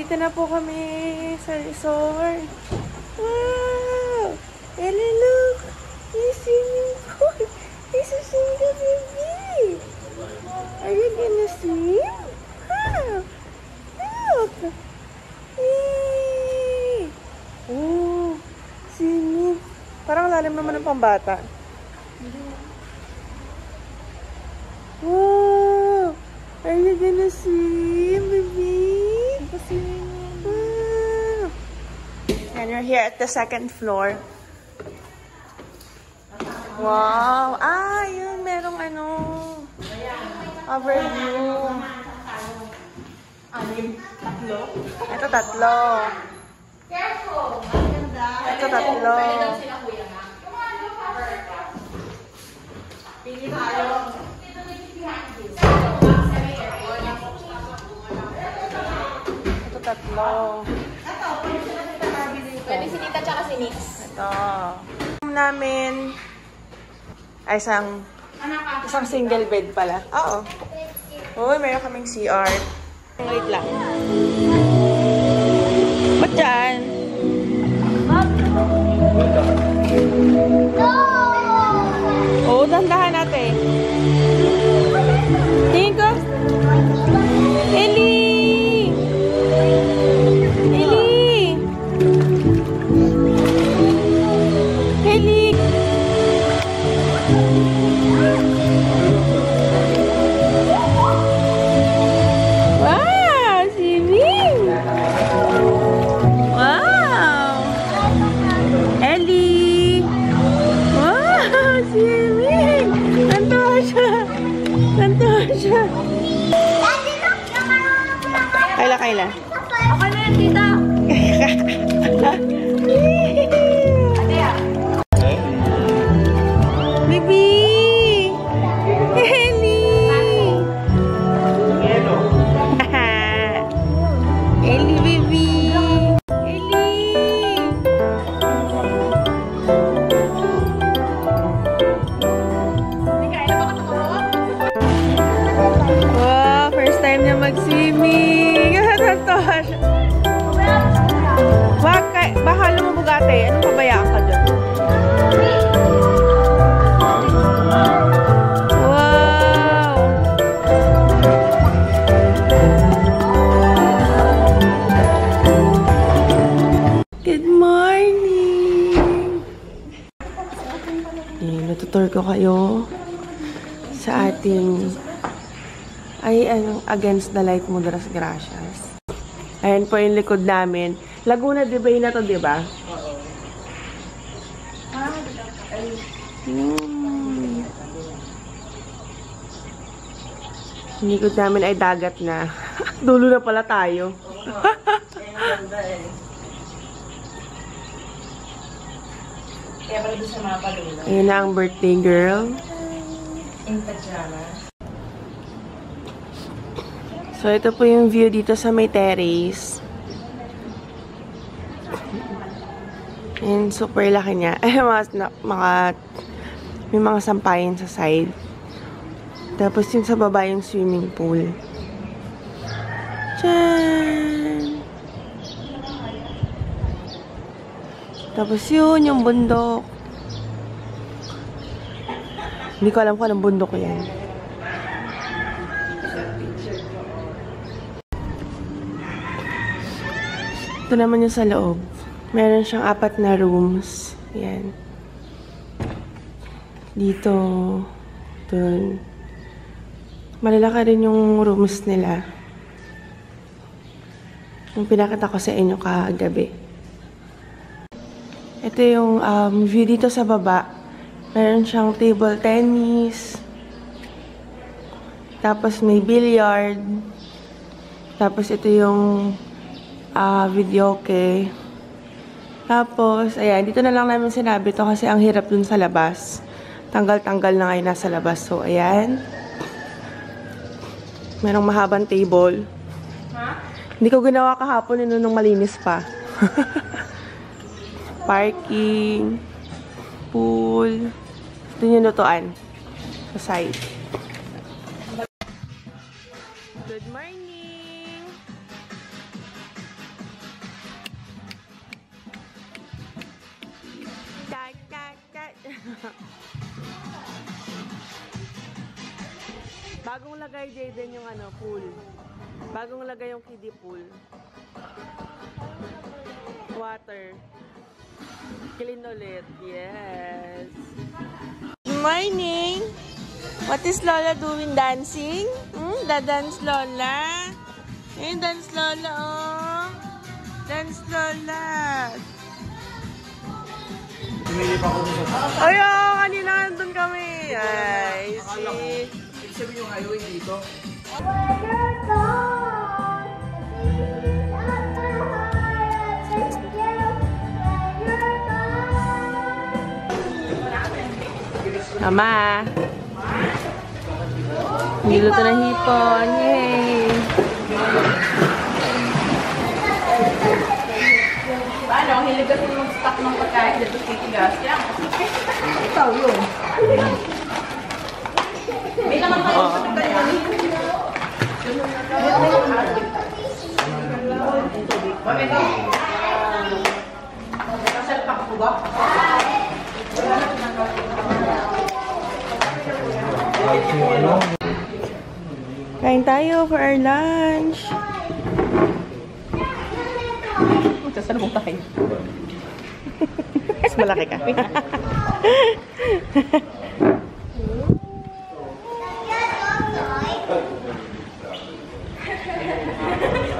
Dito na po kami sa resort. Wow! Ellie, look! May swimming pool! It's a single baby! Are you gonna swim? Huh? Look! Yay! Oh! Swimming! Parang lalim naman ng pambata. Wow! Are you gonna swim, baby? Wow! And we're here at the second floor. Wow! Ah, yun, merong ano. Overview. Ito tatlo. Ito tatlo. Ito tatlo. Pwede si Tita tsaka si Nix. Ito. Namin ay isang isang single bed pala. Oo. Uy, meron kaming CR. Wait lang. Ba't dyan? Oo, Kaila, Kaila. Ako na yan, Tita. Wag ka, baka lumubog ate. Anong pabayaan ka dyan? Wow! Good morning! Eh, natutur ko kayo sa ating ay ano, against the light Mudras Gracias. Ayan po yung likod namin. Laguna de Bay na to, di ba? Hmm. Yung likod namin ay dagat na. Dulo na pala tayo. Kaya pala doon sa mga palulo. Ayan na ang birthday girl. In pajamas. So, ito po yung view dito sa may terrace. And super laki niya. Eh, mga, mga, may mga sampayan sa side. Tapos yung sa baba yung swimming pool. Diyan! Tapos yun, yung bundok. Hindi ko alam kung anong bundok yan. Ito naman yung sa loob. Meron siyang apat na rooms. Yan. Dito. Dun. Malalaki rin yung rooms nila. Yung pinakita ko sa inyo kagabi. Ito yung um, view dito sa baba. Meron siyang table tennis. Tapos may billiard. Tapos ito yung ah video okay. Tapos, ayan, dito na lang namin sinabi to kasi ang hirap dun sa labas. Tanggal-tanggal na ngayon nasa labas. So, ayan. Merong mahabang table. Hindi ko ginawa kahapon yun nung malinis pa. Parking. Pool. Ito yung lutuan. Sa side. Ano, pool. Bagong lagay yung kiddie pool. Water. Clean ulit. Yes. Good morning! What is Lola doing? Dancing? Hmm? Da-dance Lola? Eh, dance Lola, oh. Dance Lola. Tumili pa ako sa... Ay, oh, kanina nandun kami. Ay, see. Ibig sabihin yung highway dito. Mama. Niluto ng hipon. Yay! Paano? Hilig kasi mag-stock ng pagkain dito titigas. Kaya, ikaw yun. May naman kayo sa Kasalpak ko ba? Kain tayo for our lunch. Magsasalubong tayo. Mas malaki ka.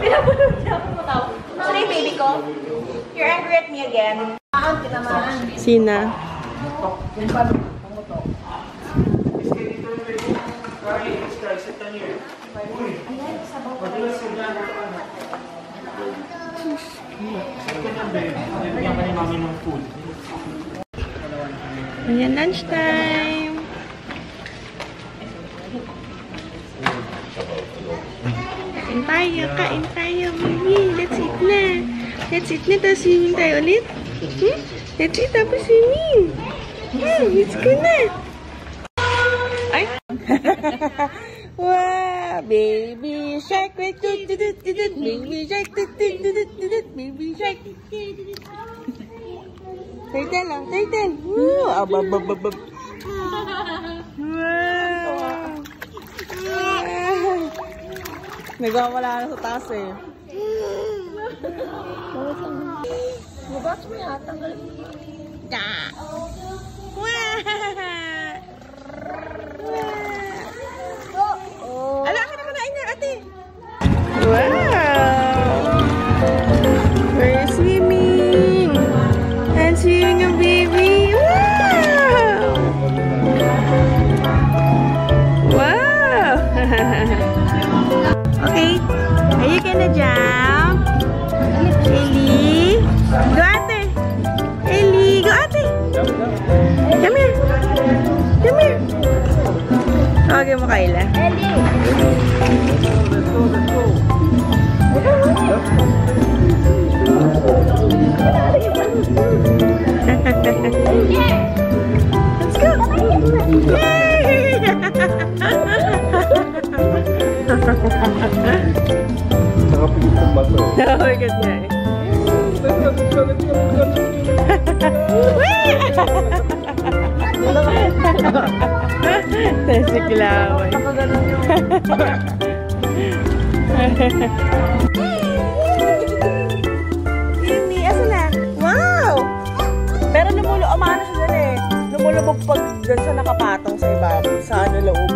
Pinapulog niya ako mo tao. Sino You're angry at me again. Sina? Ayan, lunchtime. Kain tayo, kain tayo, baby. Let's eat na. Let's eat na, tapos swimming tayo ulit. Hmm? Let's eat, tapos swimming. Hmm, let's go na. Ay! wow! Baby shark! Wait, dut, dut, dut, dut, dut. Baby shark! Dut, dut, dut, dut, dut, dut. Baby shark! Turtle lang, turtle! Woo! Ababababab! Wow! Wow! Nagwawala na sa taas eh. Mabas mo yata. Ah! Wow! Oh. Si Kilaway. Ini, asa na? Wow! Pero lumulo, umano siya dyan eh. Lumulubog pag dyan siya nakapatong sa ibabaw, sa ano loob.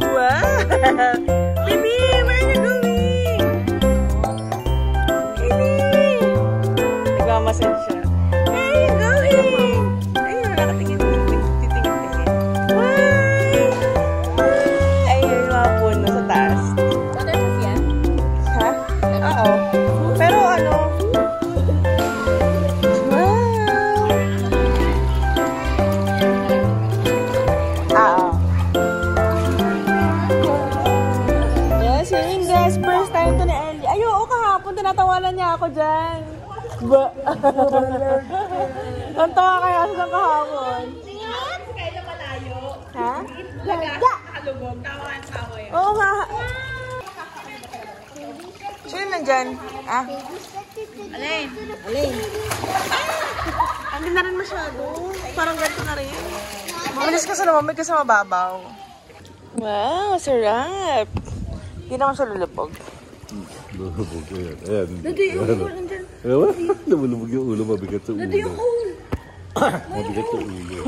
Wow! Baby, Yes, yun guys. First time to ni Ellie. Ay, oo, kahapon tinatawanan niya ako dyan. Ba? Tanta ka kaya sa kahapon. Kaya malayo. Ha? Laga. Nakalubog. Tawa ang tawa yun. Oo nga. Sino nandyan? Ah? Alin? Hindi na rin masyado. Parang ganito na rin. Mabilis ka sa lumamig kasi mababaw. Wow, sarap. Hindi naman siya lulupog. Lumulubog ko yan. Ayan. Dati yung ulo nandyan. Ewan, lumulubog yung ulo, mabigat sa ulo. Dati yung ulo. mabigat sa ulo.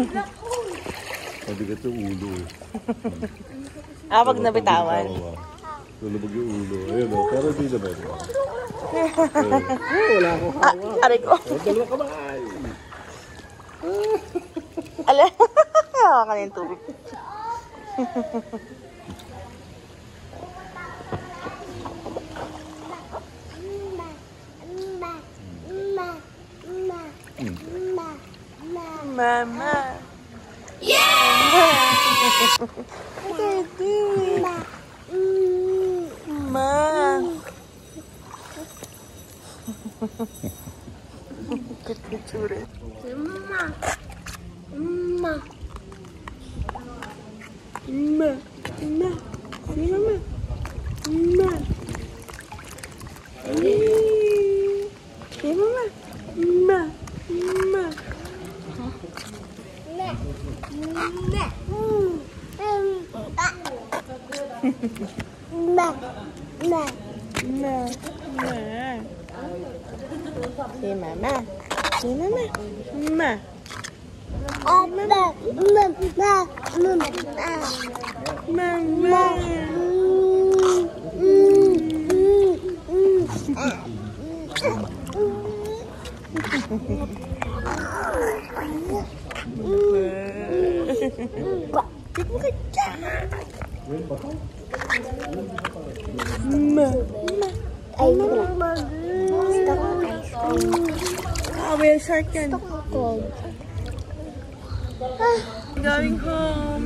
mabigat sa ulo. eh. Ah, pag nabitawan. Tawa. Lumulubog yung ulo. Ayan o, pero di naman. Ah, aray ko. Oh, dalawa kamay. Ala, hawa ka na yung tubig. Mama. Yeah! what are you doing? Ma. Ma. Good to do it. Mama. Ma. Ma. Si mama. Si mama. Ma. Mama. Ah, may shark yan. Going home.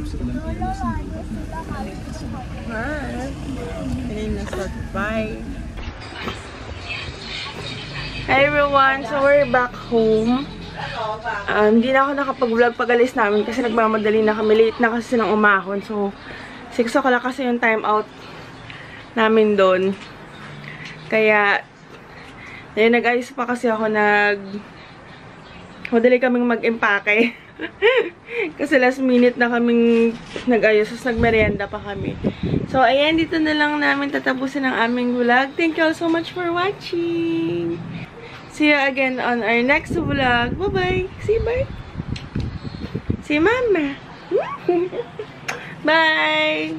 Bye. Pinay na sa bye. Hi everyone! So we're back home. Um, hindi na ako nakapag-vlog pag-alis namin kasi nagmamadali na kami. Late na kasi ng umahon. So, 6 o'clock kasi yung time out namin doon. Kaya, ayun, nag-ayos pa kasi ako nag... Madali kaming mag-empake. kasi last minute na kaming nag-ayos. Tapos nagmerienda pa kami. So, ayan, dito na lang namin tatapusin ang aming vlog. Thank you all so much for watching. See you again on our next vlog. Bye-bye. See you, bye. See you, mama. Bye.